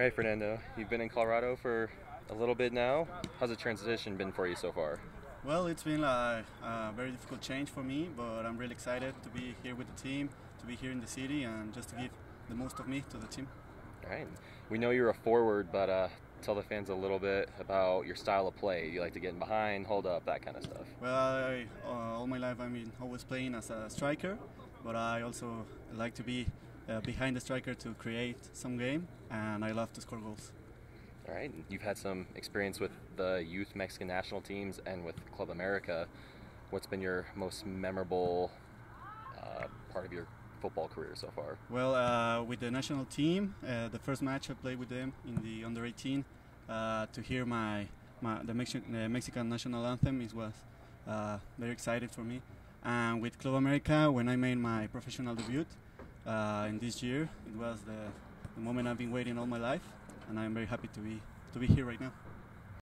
All right, Fernando, you've been in Colorado for a little bit now. How's the transition been for you so far? Well, it's been a, a, very difficult change for me, but I'm really excited to be here with the team, to be here in the city, and just to give the most of me to the team. All right. We know you're a forward, but uh, tell the fans a little bit about your style of play. You like to get in behind, hold up, that kind of stuff. Well, I, uh, all my life I've been always playing as a striker, but I also like to be uh, behind the striker to create some game, and I love to score goals. All right. You've had some experience with the youth Mexican national teams and with Club America. What's been your most memorable uh, part of your football career so far? Well, uh, with the national team, uh, the first match I played with them in the under 18, uh, to hear my, my the Mexican, Mexican national anthem, it was uh, very excited for me. And with Club America, when I made my professional debut uh, in this year, it was the, the moment I've been waiting all my life, and I'm very happy to be to be here right now.